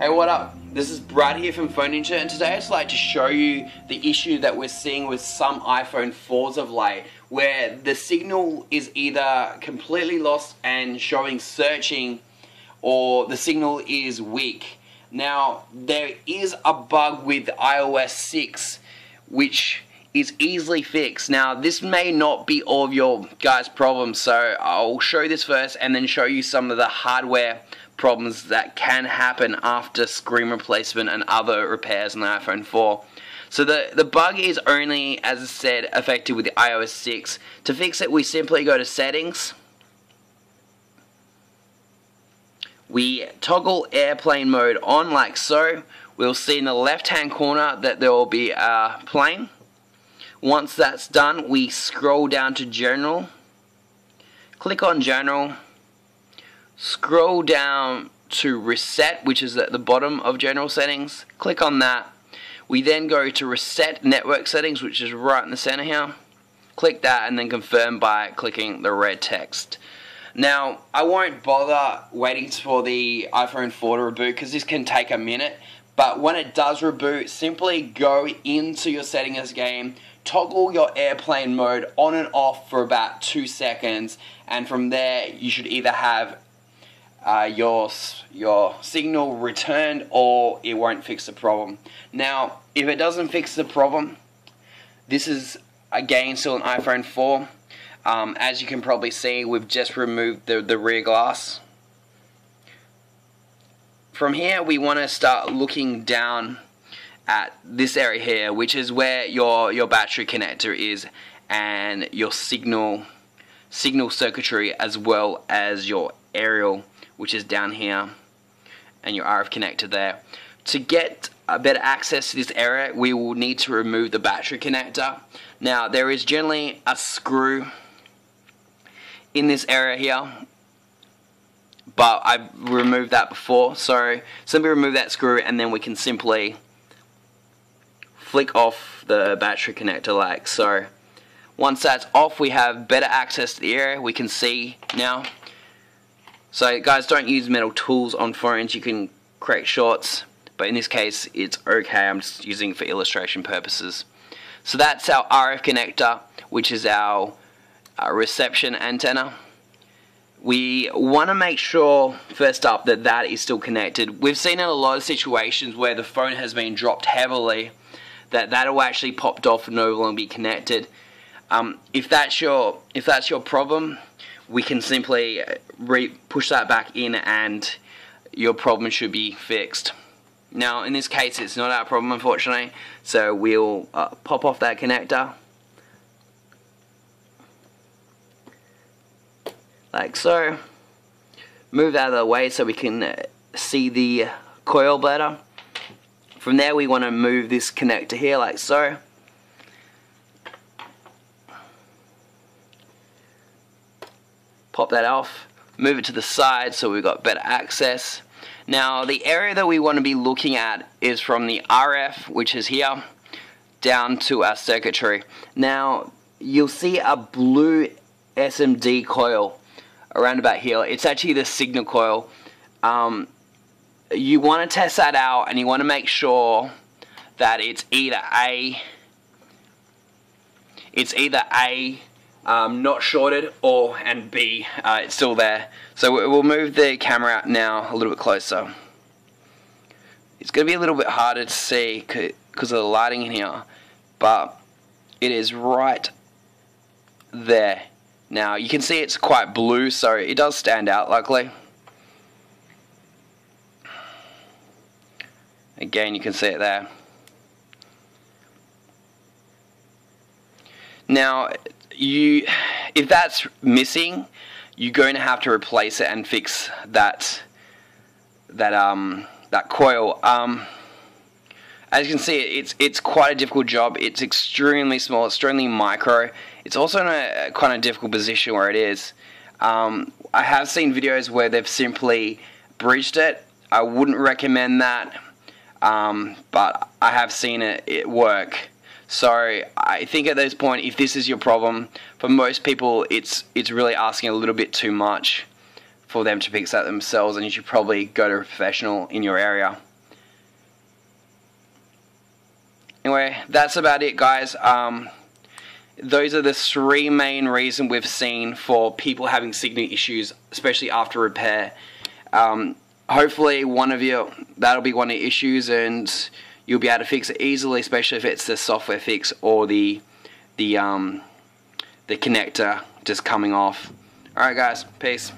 Hey, what up? This is Brad here from Phone Ninja, and today I'd just like to show you the issue that we're seeing with some iPhone 4s of late, where the signal is either completely lost and showing searching, or the signal is weak. Now, there is a bug with iOS 6, which is easily fixed. Now, this may not be all of your guys' problems, so I'll show this first and then show you some of the hardware problems that can happen after screen replacement and other repairs on the iPhone 4. So the, the bug is only, as I said, affected with the iOS 6. To fix it, we simply go to Settings. We toggle airplane mode on like so. We'll see in the left hand corner that there will be a plane. Once that's done, we scroll down to General. Click on General Scroll down to Reset, which is at the bottom of General Settings. Click on that. We then go to Reset Network Settings, which is right in the center here. Click that and then confirm by clicking the red text. Now, I won't bother waiting for the iPhone 4 to reboot because this can take a minute. But when it does reboot, simply go into your settings game, toggle your airplane mode on and off for about two seconds, and from there you should either have uh, your your signal returned or it won't fix the problem. Now, if it doesn't fix the problem, this is again still an iPhone 4. Um, as you can probably see, we've just removed the, the rear glass. From here, we want to start looking down at this area here, which is where your, your battery connector is and your signal signal circuitry as well as your aerial which is down here, and your RF connector there. To get a better access to this area, we will need to remove the battery connector. Now, there is generally a screw in this area here, but I've removed that before, so simply remove that screw and then we can simply flick off the battery connector like so. Once that's off, we have better access to the area. We can see now so guys, don't use metal tools on phones. You can create shorts, but in this case, it's okay. I'm just using for illustration purposes. So that's our RF connector, which is our, our reception antenna. We want to make sure, first up, that that is still connected. We've seen in a lot of situations where the phone has been dropped heavily, that that will actually popped off and no longer be connected. Um, if that's your if that's your problem, we can simply re push that back in and your problem should be fixed. Now in this case it's not our problem unfortunately. So we'll uh, pop off that connector. Like so. Move that out of the way so we can uh, see the coil better from there we want to move this connector here like so pop that off, move it to the side so we've got better access. Now the area that we want to be looking at is from the RF, which is here, down to our circuitry. Now you'll see a blue SMD coil around about here. It's actually the signal coil. Um, you want to test that out and you want to make sure that it's either A it's either A um, not shorted or and B uh, it's still there. So we'll move the camera out now a little bit closer. It's gonna be a little bit harder to see because of the lighting in here but it is right there. Now you can see it's quite blue so it does stand out luckily. Again you can see it there now you, if that's missing, you're going to have to replace it and fix that that um that coil. Um, as you can see, it's it's quite a difficult job. It's extremely small, extremely micro. It's also in a kind of difficult position where it is. Um, I have seen videos where they've simply breached it. I wouldn't recommend that, um, but I have seen it, it work. So I think at this point, if this is your problem, for most people, it's it's really asking a little bit too much for them to fix that themselves, and you should probably go to a professional in your area. Anyway, that's about it, guys. Um, those are the three main reasons we've seen for people having signal issues, especially after repair. Um, hopefully, one of you that'll be one of the issues, and you'll be able to fix it easily, especially if it's the software fix or the the um, the connector just coming off. All right, guys, peace.